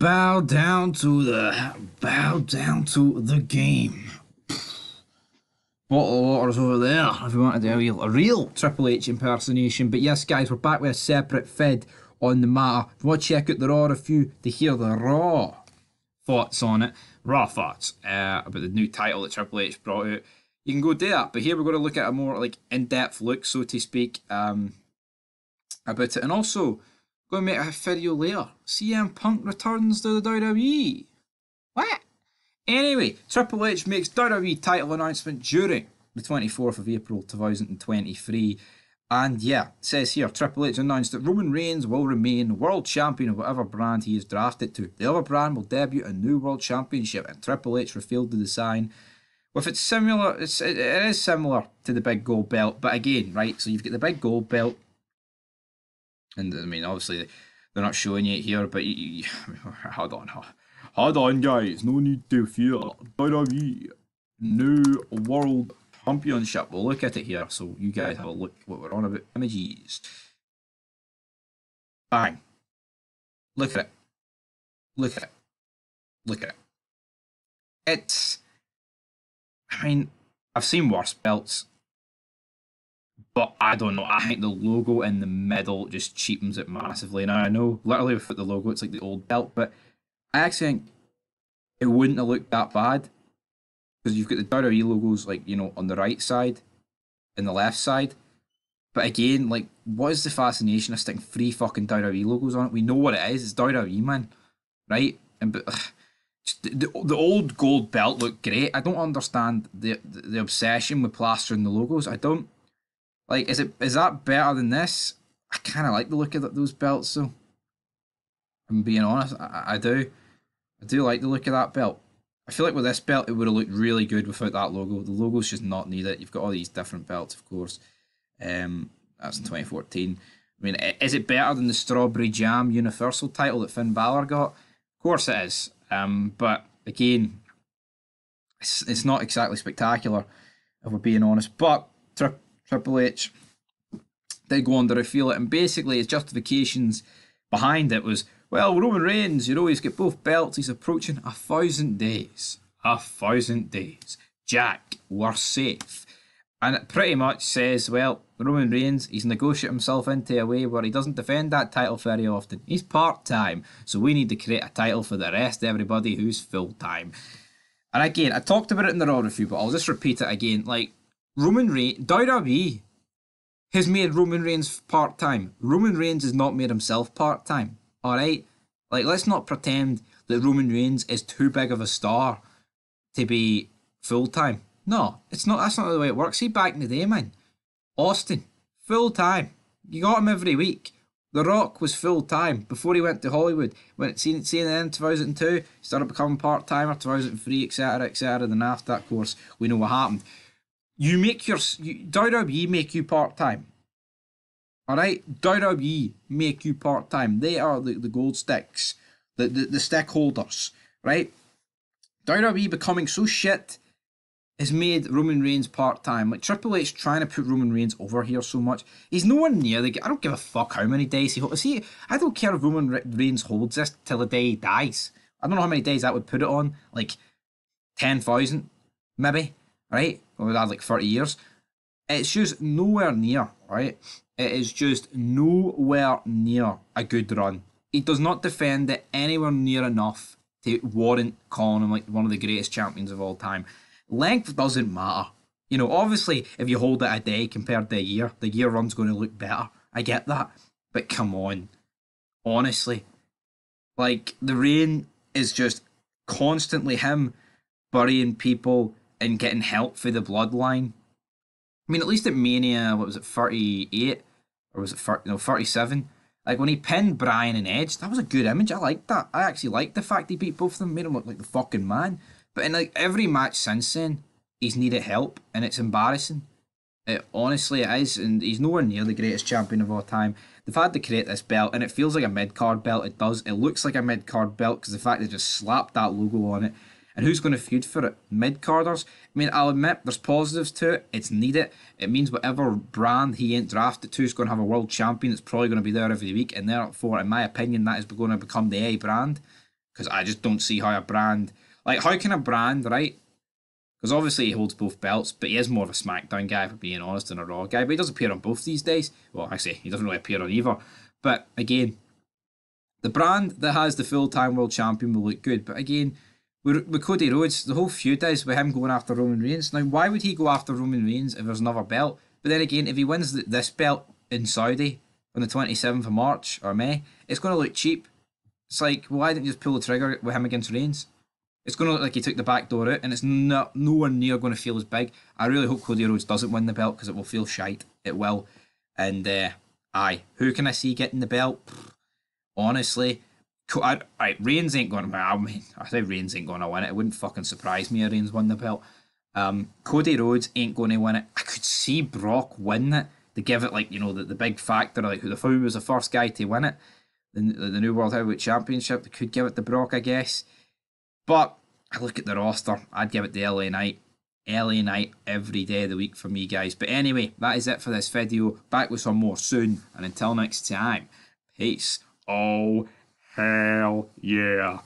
Bow down to the bow down to the game. Bottle of water's over there if you want to do a real, a real Triple H impersonation. But yes, guys, we're back with a separate fed on the matter. If you want to check out the Raw review to hear the Raw thoughts on it, Raw thoughts uh, about the new title that Triple H brought out, you can go do that. But here we're going to look at a more like in-depth look, so to speak, um, about it, and also to make a video later. CM Punk returns to the WWE. What? Anyway, Triple H makes WWE title announcement during the 24th of April 2023. And yeah, it says here Triple H announced that Roman Reigns will remain world champion of whatever brand he is drafted to. The other brand will debut a new world championship, and Triple H revealed the design. With its similar, it's, it, it is similar to the big gold belt, but again, right? So you've got the big gold belt, and I mean, obviously, they're not showing it here, but you, you, hold on, hold on, guys. No need to fear. WWE new world championship. We'll look at it here, so you guys have a look what we're on about. Images. Bang. Look at it. Look at it. Look at it. It's. I mean, I've seen worse belts but I don't know. I think the logo in the middle just cheapens it massively. Now I know literally with the logo, it's like the old belt, but I actually think it wouldn't have looked that bad because you've got the WWE logos like you know on the right side and the left side. But again, like, what is the fascination of sticking three fucking WWE logos on it? We know what it is. It's WWE, man, right? And but ugh, the, the old gold belt looked great. I don't understand the the obsession with plastering the logos. I don't. Like, is it is that better than this? I kind of like the look of those belts, though. I'm being honest, I, I do. I do like the look of that belt. I feel like with this belt, it would have looked really good without that logo. The logo's just not needed. You've got all these different belts, of course. Um, that's in 2014. I mean, is it better than the Strawberry Jam Universal title that Finn Balor got? Of course it is. Um, but again, it's, it's not exactly spectacular, if we're being honest. But tri- Triple H did go on to reveal it, and basically his justifications behind it was, well, Roman Reigns, you know, he's got both belts, he's approaching a thousand days. A thousand days. Jack, we're safe. And it pretty much says, well, Roman Reigns, he's negotiated himself into a way where he doesn't defend that title very often. He's part time, so we need to create a title for the rest of everybody who's full time. And again, I talked about it in the Raw review, but I'll just repeat it again. Like, Roman Reigns, WWE has made Roman Reigns part time. Roman Reigns has not made himself part time. All right, like let's not pretend that Roman Reigns is too big of a star to be full time. No, it's not. That's not the way it works. See, back in the day, man, Austin full time. You got him every week. The Rock was full time before he went to Hollywood. Went seeing in 2002, started becoming part timer, 2003, etc., etc. Then after that course, we know what happened. You make your you, WWE make you part time. All right, WWE make you part time. They are the, the gold sticks, the, the the stakeholders, right? WWE becoming so shit has made Roman Reigns part time. Like Triple H trying to put Roman Reigns over here so much. He's nowhere near the. I don't give a fuck how many days he holds. See, I don't care if Roman Reigns holds this till the day he dies. I don't know how many days that would put it on. Like ten thousand, maybe. Right? We've had like 30 years. It's just nowhere near, right? It is just nowhere near a good run. He does not defend it anywhere near enough to warrant calling him like one of the greatest champions of all time. Length doesn't matter. You know, obviously, if you hold it a day compared to a year, the year run's going to look better. I get that. But come on. Honestly. Like, the reign is just constantly him burying people and getting help for the bloodline. I mean, at least at Mania, what was it, 38? Or was it 30, no, 37? Like when he pinned Bryan and Edge, that was a good image. I liked that. I actually liked the fact he beat both of them, made him look like the fucking man. But in like every match since then, he's needed help, and it's embarrassing. It honestly it is, and he's nowhere near the greatest champion of all time. They've had to create this belt, and it feels like a mid card belt. It does. It looks like a mid card belt because the fact they just slapped that logo on it and who's going to feud for it? Mid carders? I mean, I'll admit there's positives to it. It's needed. It means whatever brand he ain't drafted to is going to have a world champion that's probably going to be there every week. And therefore, in my opinion, that is going to become the A brand. because I just don't see how a brand like how can a brand right? Because obviously he holds both belts, but he is more of a SmackDown guy, for being honest, than a Raw guy. But he does appear on both these days. Well, actually, he doesn't really appear on either. But again, the brand that has the full time world champion will look good. But again, with, Cody Rhodes, the whole feud is with him going after Roman Reigns. Now, why would he go after Roman Reigns if there's another belt? But then again, if he wins this belt in Saudi on the 27th of March or May, it's going to look cheap. It's like, why didn't you just pull the trigger with him against Reigns? It's going to look like he took the back door out, and it's not nowhere near going to feel as big. I really hope Cody Rhodes doesn't win the belt because it will feel shite. It will. And uh, aye, who can I see getting the belt? Honestly, I, Reigns ain't going to. I mean, I say Reigns ain't going to win it. It wouldn't fucking surprise me if Reigns won the belt. Um, Cody Rhodes ain't going to win it. I could see Brock win it They give it like you know the, the big factor like who the who was the first guy to win it, the, the new World Heavyweight Championship. They could give it to Brock, I guess. But I look at the roster, I'd give it to LA Knight. LA Knight every day of the week for me, guys. But anyway, that is it for this video. Back with some more soon. And until next time, peace. Oh, hell yeah.